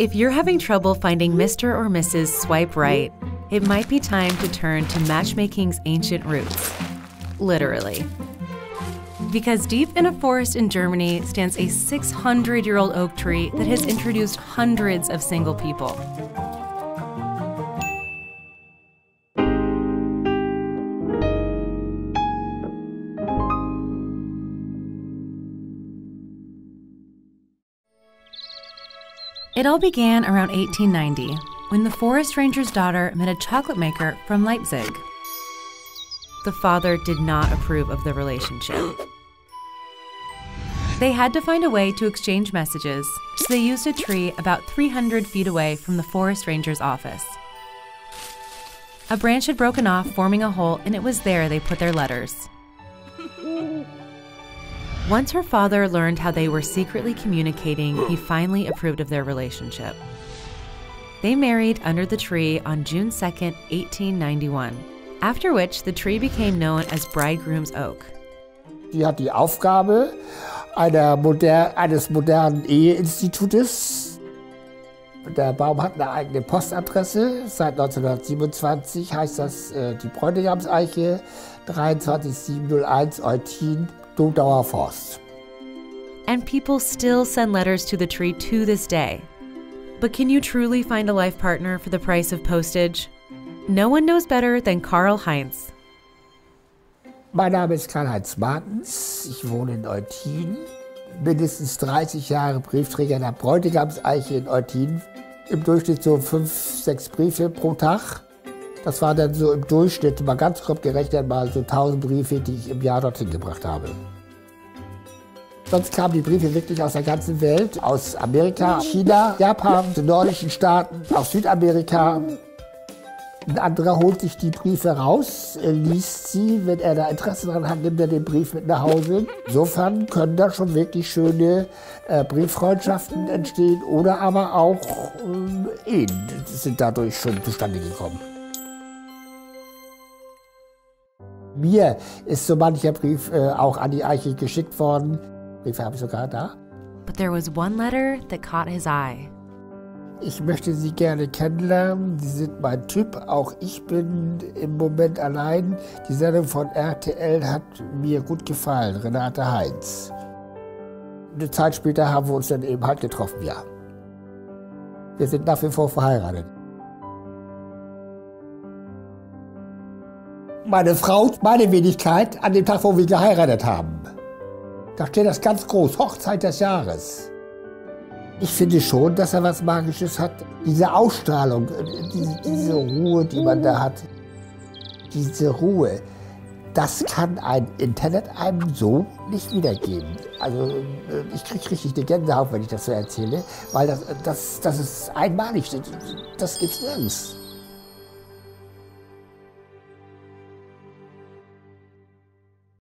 If you're having trouble finding Mr. or Mrs. Swipe Right, it might be time to turn to matchmaking's ancient roots. Literally. Because deep in a forest in Germany stands a 600 year old oak tree that has introduced hundreds of single people. It all began around 1890 when the forest ranger's daughter met a chocolate maker from Leipzig. The father did not approve of the relationship. They had to find a way to exchange messages, so they used a tree about 300 feet away from the forest ranger's office. A branch had broken off, forming a hole, and it was there they put their letters. Once her father learned how they were secretly communicating, he finally approved of their relationship. They married under the tree on June 2, 1891, after which the tree became known as Bridegroom's Oak. Die hat die Aufgabe einer moder eines modernen Eheinstitutes. Der Baum hat eine eigene Postadresse. Seit 1927 heißt das äh, die Bräutigamseiche 23701 Eutin Dodauer Forst. And people still send letters to the tree to this day. But can you truly find a life partner for the price of postage? No one knows better than Karl Heinz. Mein Name ist Karl-Heinz Martens. Ich wohne in Eutin. Mindestens 30 Jahre Briefträger der Bräutigamseiche in Eutin. Im Durchschnitt so fünf, sechs Briefe pro Tag. Das war dann so im Durchschnitt, mal ganz grob gerechnet, mal so 1000 Briefe, die ich im Jahr dorthin gebracht habe. Sonst kamen die Briefe wirklich aus der ganzen Welt, aus Amerika, China, Japan, den nordischen Staaten, aus Südamerika. Ein anderer holt sich die Briefe raus, liest sie, wenn er da Interesse daran hat, nimmt er den Brief mit nach Hause. Insofern können da schon wirklich schöne äh, Brieffreundschaften entstehen oder aber auch äh, Ehen sind dadurch schon zustande gekommen. Mir ist so mancher Brief äh, auch an die Eiche geschickt worden. Briefe habe ich sogar da. But there was one letter that caught his eye. Ich möchte Sie gerne kennenlernen. Sie sind mein Typ. Auch ich bin im Moment allein. Die Sendung von RTL hat mir gut gefallen. Renate Heinz. Eine Zeit später haben wir uns dann eben halt getroffen, ja. Wir sind nach wie vor verheiratet. Meine Frau, meine Wenigkeit, an dem Tag, wo wir geheiratet haben. Da steht das ganz groß, Hochzeit des Jahres. Ich finde schon, dass er was Magisches hat. Diese Ausstrahlung, diese, diese Ruhe, die man da hat, diese Ruhe, das kann ein Internet einem so nicht wiedergeben. Also ich kriege richtig eine Gänsehaut, wenn ich das so erzähle, weil das, das, das ist einmalig, das gibt's nirgends.